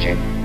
engaging.